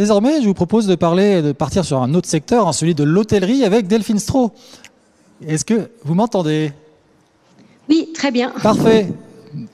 désormais, je vous propose de parler, de partir sur un autre secteur, hein, celui de l'hôtellerie, avec Delphine Stroh. Est-ce que vous m'entendez? Oui, très bien. Parfait.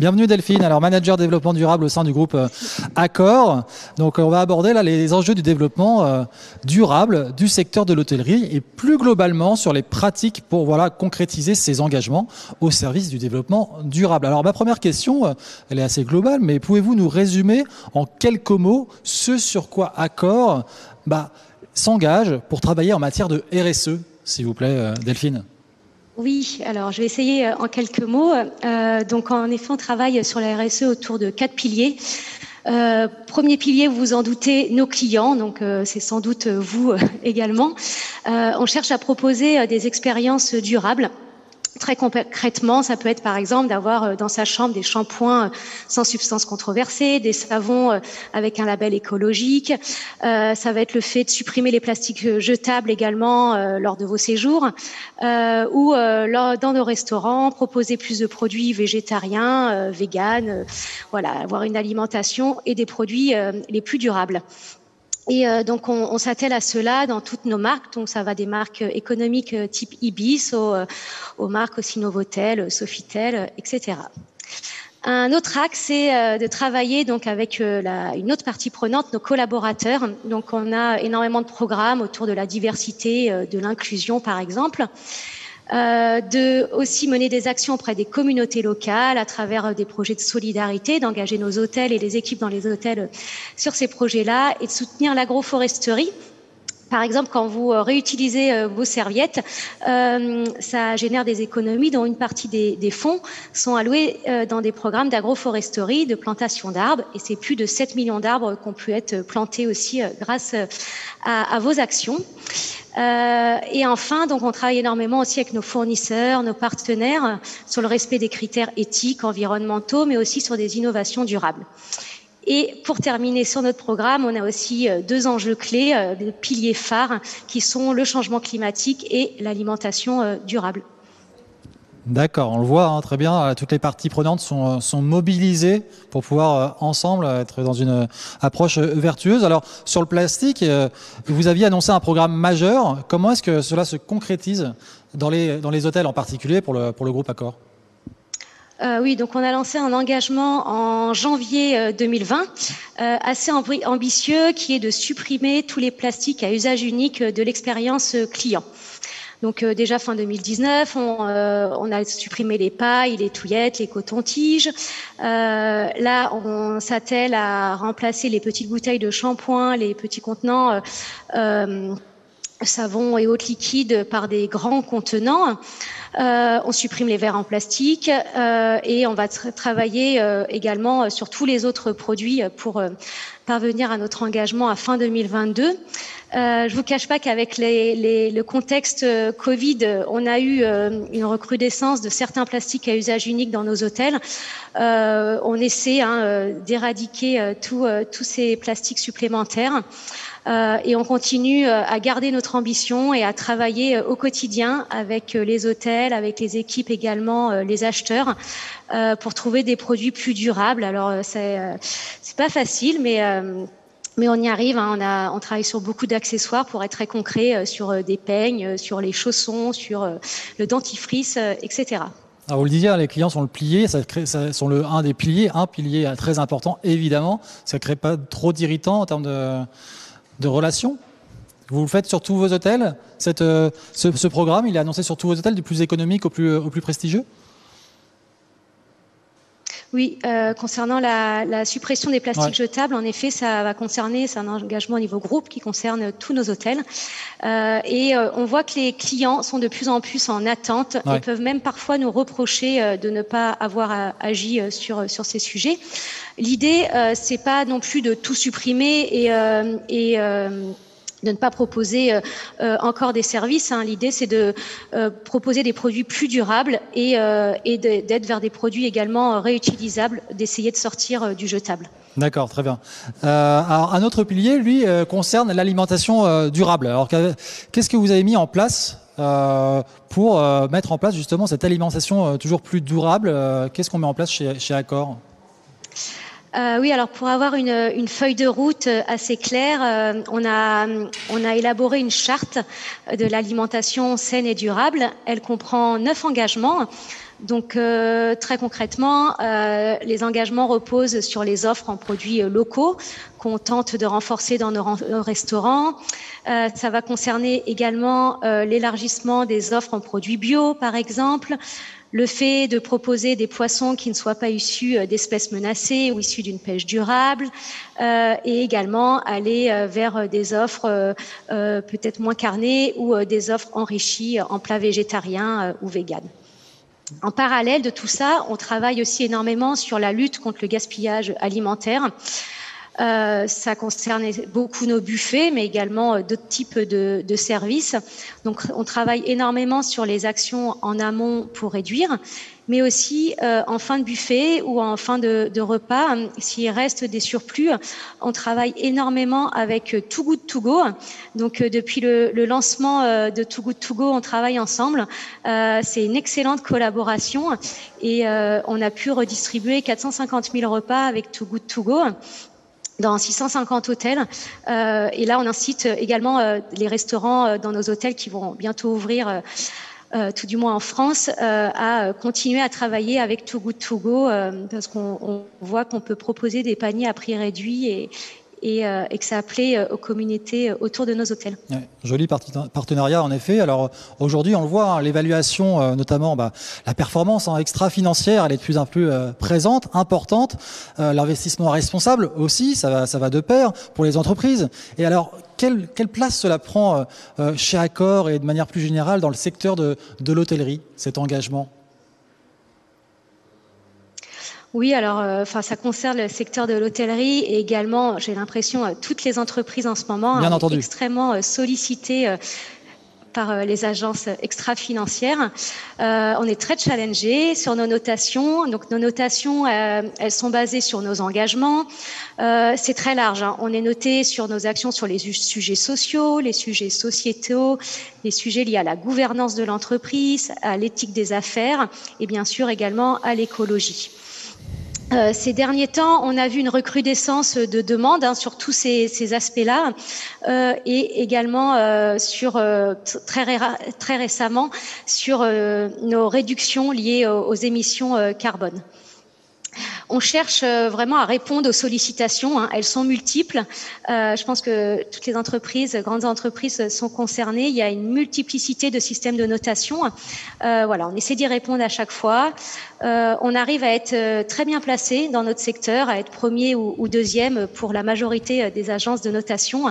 Bienvenue Delphine, alors manager développement durable au sein du groupe euh, Accor. Donc on va aborder là les enjeux du développement euh, durable du secteur de l'hôtellerie et plus globalement sur les pratiques pour voilà concrétiser ces engagements au service du développement durable. Alors ma première question, euh, elle est assez globale, mais pouvez-vous nous résumer en quelques mots ce sur quoi Accor bah, s'engage pour travailler en matière de RSE, s'il vous plaît Delphine? Oui, alors je vais essayer euh, en quelques mots. Euh, donc en effet, on travaille sur la RSE autour de quatre piliers. Euh, premier pilier, vous vous en doutez, nos clients, donc c'est sans doute vous également. on cherche à proposer des expériences durables Très concrètement, ça peut être par exemple d'avoir euh, dans sa chambre des shampoings euh, sans substances controversées, des savons euh, avec un label écologique. Ça va être le fait de supprimer les plastiques jetables également lors de vos séjours, ou dans nos restaurants, proposer plus de produits végétariens, véganes, voilà, avoir une alimentation et des produits les plus durables. Et euh, donc, on, on s'attelle à cela dans toutes nos marques. Donc, ça va des marques économiques euh, type Ibis aux, euh, aux marques aussi Novotel, Sofitel, etc. Un autre axe, c'est de travailler donc avec la, une autre partie prenante, nos collaborateurs. Donc, on a énormément de programmes autour de la diversité, de l'inclusion, par exemple. Euh, de aussi mener des actions auprès des communautés locales à travers euh, des projets de solidarité, d'engager nos hôtels et les équipes dans les hôtels euh, sur ces projets-là et de soutenir l'agroforesterie. Par exemple, quand vous réutilisez vos serviettes, euh, ça génère des économies dont une partie des, fonds sont alloués euh, dans des programmes d'agroforesterie, de plantation d'arbres. Et c'est plus de 7 millions d'arbres qui ont pu être plantés aussi grâce à, vos actions. Euh, et enfin, donc, on travaille énormément aussi avec nos fournisseurs, nos partenaires sur le respect des critères éthiques, environnementaux, mais aussi sur des innovations durables. Et pour terminer sur notre programme, on a aussi euh, deux enjeux clés, euh, des piliers phares, qui sont le changement climatique et l'alimentation durable. D'accord, on le voit hein, très bien. Euh, toutes les parties prenantes sont, euh, mobilisées pour pouvoir euh, ensemble être dans une approche vertueuse. Alors sur le plastique, vous aviez annoncé un programme majeur. Comment est-ce que cela se concrétise dans les, dans les hôtels en particulier pour le, groupe Accor? Oui, donc on a lancé un engagement en janvier 2020, euh, assez ambitieux, qui est de supprimer tous les plastiques à usage unique de l'expérience client. Donc euh, déjà fin 2019, on, euh, on, a supprimé les pailles, les touillettes, les cotons-tiges. Euh, là, on s'attelle à remplacer les petites bouteilles de shampoing, les petits contenants savon et autres liquides par des grands contenants. Euh, on supprime les verres en plastique euh, et on va travailler euh, également sur tous les autres produits pour parvenir à notre engagement à fin 2022. Euh, je vous cache pas qu'avec le contexte Covid, on a eu une recrudescence de certains plastiques à usage unique dans nos hôtels. on essaie hein, d'éradiquer tous ces plastiques supplémentaires. Euh, et on continue euh, à garder notre ambition et à travailler euh, au quotidien avec les hôtels, avec les équipes également, les acheteurs, pour trouver des produits plus durables. Alors c'est c'est pas facile, mais mais on y arrive. Hein. On, travaille sur beaucoup d'accessoires pour être très concret sur des peignes, sur les chaussons, sur le dentifrice, etc. Alors vous le disiez, les clients sont le plié, ça, crée, un des piliers, un pilier très important évidemment. Ça crée pas trop d'irritants en termes de de relations Vous le faites sur tous vos hôtels? Euh, ce, programme, il est annoncé sur tous vos hôtels, du plus économique euh, au plus prestigieux? Oui, euh, concernant la, la, suppression des plastiques ouais. jetables, en effet, ça va concerner, c'est un engagement au niveau groupe qui concerne tous nos hôtels. Euh, et euh, on voit que les clients sont de plus en plus en attente ouais. et peuvent même parfois nous reprocher euh, de ne pas avoir agi euh, sur, sur ces sujets. L'idée, euh, c'est pas non plus de tout supprimer et, et de ne pas proposer euh, euh, encore des services. Hein. L'idée, c'est de euh, proposer des produits plus durables et, d'être vers des produits également réutilisables, d'essayer de sortir du jetable. D'accord, très bien. alors, un autre pilier, lui, concerne l'alimentation durable. Alors, qu'est-ce que vous avez mis en place pour mettre en place justement cette alimentation toujours plus durable Qu'est-ce qu'on met en place chez, chez Accor? Euh, oui, alors pour avoir une, feuille de route assez claire, euh, on, a, élaboré une charte de l'alimentation saine et durable. Elle comprend neuf engagements. Donc euh, très concrètement, euh, les engagements reposent sur les offres en produits locaux qu'on tente de renforcer dans nos, nos restaurants. Euh, ça va concerner également l'élargissement des offres en produits bio, par exemple, le fait de proposer des poissons qui ne soient pas issus euh, d'espèces menacées ou issus d'une pêche durable, euh, et également aller euh, vers des offres peut-être moins carnées ou des offres enrichies en plats végétariens ou véganes. En parallèle de tout ça, on travaille aussi énormément sur la lutte contre le gaspillage alimentaire. Euh, ça concerne beaucoup nos buffets, mais également euh, d'autres types de, services. Donc, on travaille énormément sur les actions en amont pour réduire, mais aussi euh, en fin de buffet ou en fin de, repas. S'il reste des surplus, on travaille énormément avec Too Good To Go. Donc, depuis le, le, lancement de Too Good To Go, on travaille ensemble. C'est une excellente collaboration et on a pu redistribuer 450 000 repas avec Too Good To Go dans 650 hôtels. Euh, et là, on incite également euh, les restaurants euh, dans nos hôtels qui vont bientôt ouvrir, tout du moins en France, à continuer à travailler avec Too Good To Go parce qu'on voit qu'on peut proposer des paniers à prix réduit et, et, euh, et, que ça appelait euh, aux communautés euh, autour de nos hôtels. Joli partenariat en effet. Alors aujourd'hui, on le voit, hein, l'évaluation, notamment bah, la performance hein, extra-financière, elle est de plus en plus présente, importante. L'investissement responsable aussi, ça va, de pair pour les entreprises. Et alors, quelle, place cela prend chez Accor et de manière plus générale dans le secteur de l'hôtellerie, cet engagement? Oui, alors, euh, enfin, ça concerne le secteur de l'hôtellerie et également, j'ai l'impression, euh, toutes les entreprises en ce moment, Bien hein, extrêmement euh, sollicitées par les agences extra-financières. Euh, on est très challengé sur nos notations. Donc nos notations, euh, elles sont basées sur nos engagements. Euh, c'est très large. Hein. On est noté sur nos actions sur les sujets sociaux, les sujets sociétaux, les sujets liés à la gouvernance de l'entreprise, à l'éthique des affaires et bien sûr également à l'écologie. Euh, ces derniers temps, on a vu une recrudescence de demandes hein, sur tous ces, aspects-là euh, et également euh, sur très, récemment sur nos réductions liées aux, aux émissions carbone. On cherche euh, vraiment à répondre aux sollicitations. Hein. Elles sont multiples. Euh, je pense que toutes les entreprises, grandes entreprises, sont concernées. Il y a une multiplicité de systèmes de notation. Euh, voilà, on essaie d'y répondre à chaque fois. Euh, on arrive à être euh, très bien placé dans notre secteur, à être premier ou, ou deuxième pour la majorité euh, des agences de notation.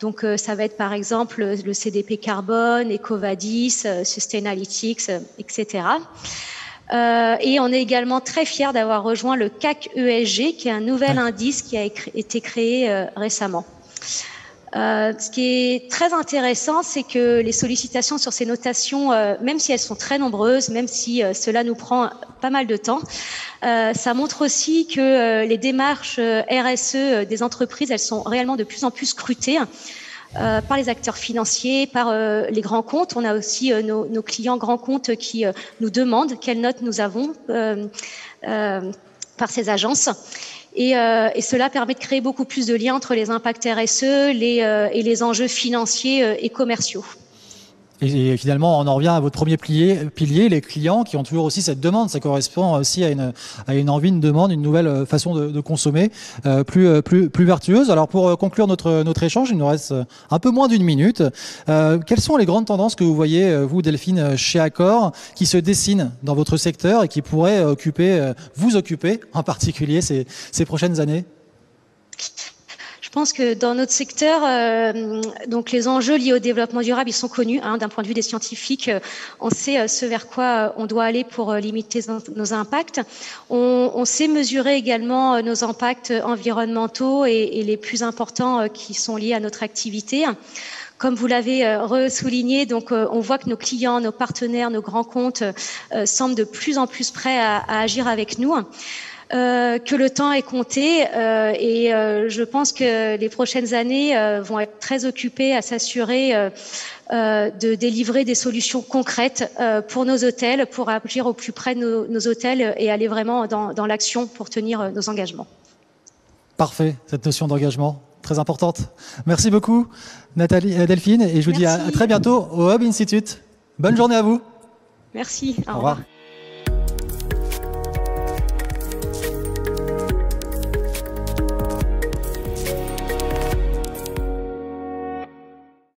Donc, ça va être par exemple le CDP Carbone, Ecovadis, Sustainalytics, etc. Euh, et on est également très fiers d'avoir rejoint le CAC ESG, qui est un nouvel indice qui a été créé euh, récemment. Euh, ce qui est très intéressant, c'est que les sollicitations sur ces notations, même si elles sont très nombreuses, même si cela nous prend pas mal de temps, ça montre aussi que les démarches RSE des entreprises, elles sont réellement de plus en plus scrutées. Euh, par les acteurs financiers, par euh, les grands comptes. On a aussi euh, nos, clients grands comptes qui nous demandent quelles notes nous avons par ces agences. Et, et, cela permet de créer beaucoup plus de liens entre les impacts RSE les, et les enjeux financiers et commerciaux. Et finalement, on en revient à votre premier pilier, les clients qui ont toujours aussi cette demande. Ça correspond aussi à une, à une envie, une demande, une nouvelle euh, façon de, consommer euh, plus, euh, plus, plus vertueuse. Alors pour euh, conclure notre, notre échange, il nous reste un peu moins d'une minute. Euh, quelles sont les grandes tendances que vous voyez, vous Delphine, chez Accor, qui se dessinent dans votre secteur et qui pourraient occuper, vous occuper en particulier ces, ces prochaines années? Pense que dans notre secteur, euh, donc les enjeux liés au développement durable, ils sont connus hein, d'un point de vue des scientifiques. Euh, on sait euh, ce vers quoi euh, on doit aller pour limiter nos impacts. On, sait mesurer également nos impacts environnementaux et, les plus importants qui sont liés à notre activité. Comme vous l'avez ressouligné, donc on voit que nos clients, nos partenaires, nos grands comptes semblent de plus en plus prêts à agir avec nous. Euh, que le temps est compté euh, et euh, je pense que les prochaines années vont être très occupées à s'assurer de délivrer des solutions concrètes pour nos hôtels, pour agir au plus près de nos, nos hôtels et aller vraiment dans, dans l'action pour tenir nos engagements. parfait, cette notion d'engagement, très importante. Merci beaucoup, Nathalie, Delphine, et je vous dis à, très bientôt au Hub Institute. Bonne journée à vous. Merci, au, revoir.